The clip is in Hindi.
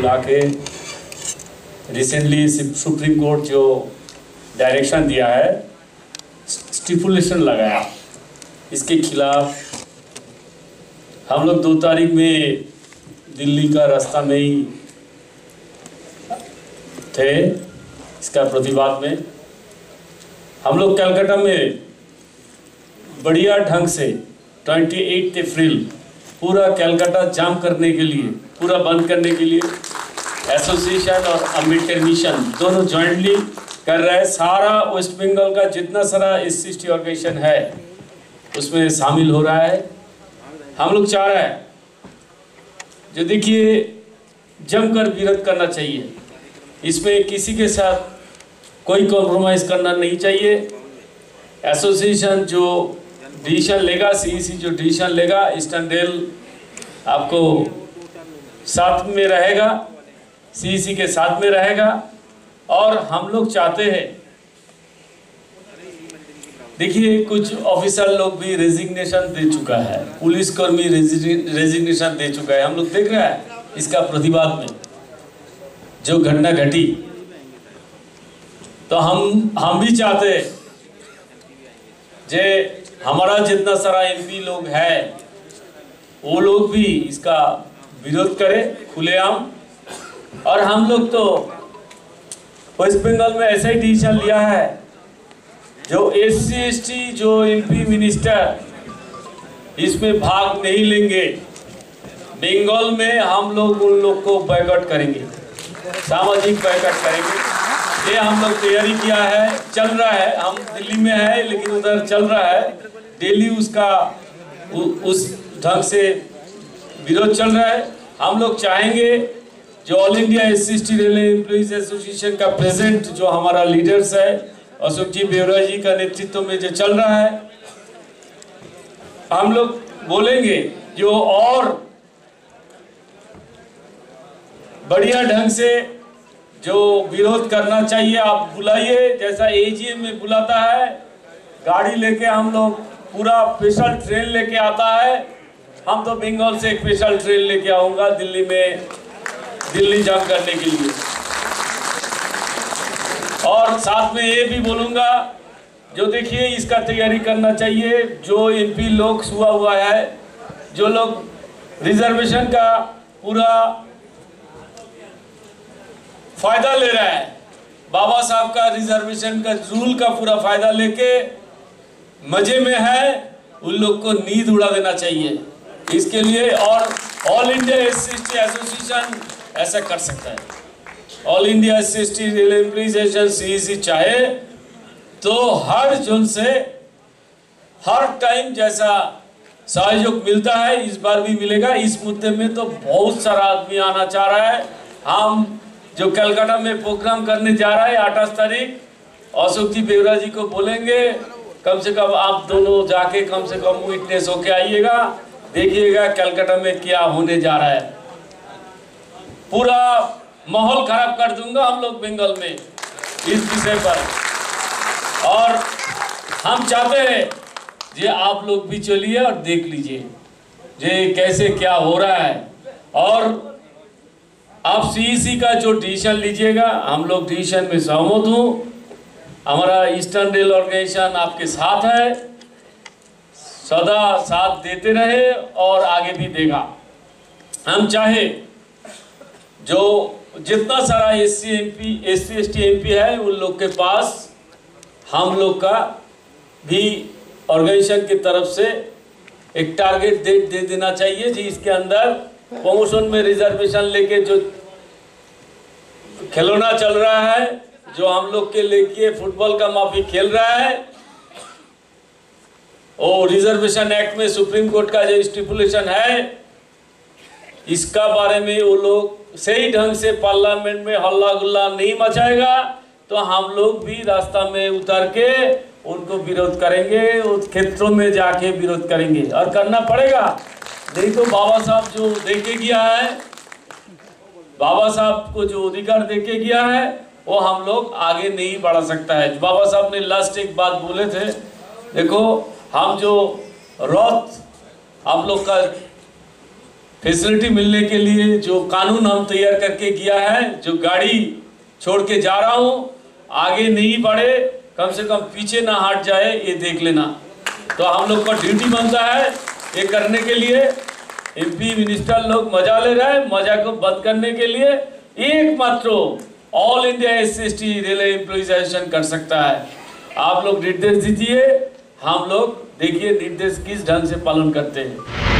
बुला के रिसेंटली सुप्रीम कोर्ट जो डायरेक्शन दिया है स्टिपुलेशन लगाया। इसके खिलाफ हम लोग दो तारीख में दिल्ली का रास्ता में ही थे, इसका प्रतिवाद में। हम लोग कलकत्ता में बढ़िया ढंग से 28 अप्रैल पूरा कलकत्ता जाम करने के लिए, पूरा बंद करने के लिए एसोसिएशन और अंबेडकर मिशन। दोनों जॉइंटली कर रहे हैं। सारा वेस्ट बंगाल का जितना सारा एस सी ऑर्गेनाइजेशन है, उसमें शामिल हो रहा है। हम लोग चाह रहे हैं। जो देखिए, जमकर विरोध करना चाहिए। इसमें किसी के साथ कोई कॉम्प्रोमाइज करना नहीं चाहिए। एसोसिएशन जो डिसीज़न लेगा सीईसी जो डिसीज़न लेगा ईस्टर्न रेल आपको साथ में रहेगा। सीईसी के साथ में रहेगा और हम लोग चाहते हैं। देखिए, कुछ ऑफिसर लोग भी रेजिग्नेशन दे चुका है। पुलिस कर्मी रेजिग्नेशन दे चुका है। हम लोग देख रहे हैं इसका प्रतिवाद में जो घटना घटी। तो हम हम भी चाहते जे हमारा जितना सारा एमपी लोग है, वो लोग भी इसका विरोध करें, खुलेआम। और हम लोग तो वेस्ट बंगाल में ऐसा ही डिसीज़न लिया है जो एस सी जो एमपी मिनिस्टर इसमें भाग नहीं लेंगे। बंगाल में हम लोग उन लोग को बैकआउट करेंगे। सामाजिक बैकआउट करेंगे। ये हम लोग तैयारी किया है चल रहा है। हम दिल्ली में है लेकिन उधर चल रहा है। डेली उसका उ, उस ढंग से विरोध चल रहा है। हम लोग चाहेंगे जो all India S C railway employees association का प्रेजेंट जो हमारा लीडर्स है, अशोक जी बेवरा जी का नेतृत्व में जो चल रहा है, हम लोग बोलेंगे, जो और बढ़िया ढंग से जो विरोध करना चाहिए, आप बुलाइए, जैसा एजीएम में बुलाता है, गाड़ी लेके हम लोग पूरा स्पेशल ट्रेन लेके आता है। हम तो बंगाल से एक स्पेशल ट्रेन लेके आऊँगा, दिल्ली में दिल्ली जाम करने के लिए। और साथ में ये भी बोलूँगा, जो देखिए, इसका तैयारी करना चाहिए, जो एमपी लोग हुआ हुआ है, जो लोग रिजर्वेशन का पूरा फ़ायदा ले रहा है, बाबा साहब का रिजर्वेशन का, रूल का पूरा फ़ायदा लेके मज़े में है, उन लोग को नींद उड़ा देना चाहिए। इसके लिए और ऑल इंडिया एस एसोसिएशन ऐसा कर सकता है। ऑल इंडिया एस सी चाहे तो हर जोन से हर टाइम जैसा सहयोग मिलता है, इस बार भी मिलेगा। इस मुद्दे में तो बहुत सारा आदमी आना चाह रहा है। हम जो कलकत्ता में प्रोग्राम करने जा रहा है अठाईस तारीख, अशोक जी बेवरा जी को बोलेंगे, कम से कम आप दोनों जाके कम से कम विटनेस होके आइएगा, देखिएगा कलकत्ता में क्या होने जा रहा है। पूरा माहौल खराब कर दूँगा हम लोग बंगाल में इस विषय पर। और हम चाहते हैं जे आप लोग भी चलिए और देख लीजिए जे कैसे क्या हो रहा है। और आप सीईसी का जो डिसीज़न लीजिएगा, हम लोग डिसीज़न में सहमत हूँ। हमारा ईस्टर्न रेल ऑर्गेनाइजेशन आपके साथ है। सदा साथ देते रहे और आगे भी देगा। हम चाहे जो जितना सारा S C M P S C S T M P है, उन लोग के पास हम लोग का भी ऑर्गेनाइजेशन की तरफ़ से एक टारगेट डेट दे देना चाहिए, जी इसके अंदर प्रमोशन में रिजर्वेशन लेके जो खिलौना चल रहा है, जो हम लोग के लेके फुटबॉल का माफ़ी खेल रहा है, और रिजर्वेशन एक्ट में सुप्रीम कोर्ट का जो स्टिपुलेशन है, इसका बारे में वो लोग सही ढंग से पार्लियामेंट में हल्ला गुल्ला नहीं मचाएगा तो हम लोग भी रास्ता में उतर के उनको विरोध करेंगे, उस क्षेत्रों में जाके विरोध करेंगे। और करना पड़ेगा। नहीं तो बाबा साहब जो देके गया है, बाबा साहब को जो अधिकार देके गया है, वो हम लोग आगे नहीं बढ़ा सकता है। बाबा साहब ने लास्ट एक बात बोले थे, देखो, हम जो रथ हम लोग का फैसिलिटी मिलने के लिए जो कानून हम तैयार करके किया है, जो गाड़ी छोड़ के जा रहा हूँ, आगे नहीं बढ़े, कम से कम पीछे ना हट जाए, ये देख लेना। तो हम लोग का ड्यूटी बनता है, ये करने के लिए। एमपी मिनिस्टर लोग मज़ा ले रहे हैं, मज़ा को बंद करने के लिए। एकमात्र all India S C S T railway employees association कर सकता है। आप लोग निर्देश दीजिए, हम लोग देखिए निर्देश किस ढंग से पालन करते हैं।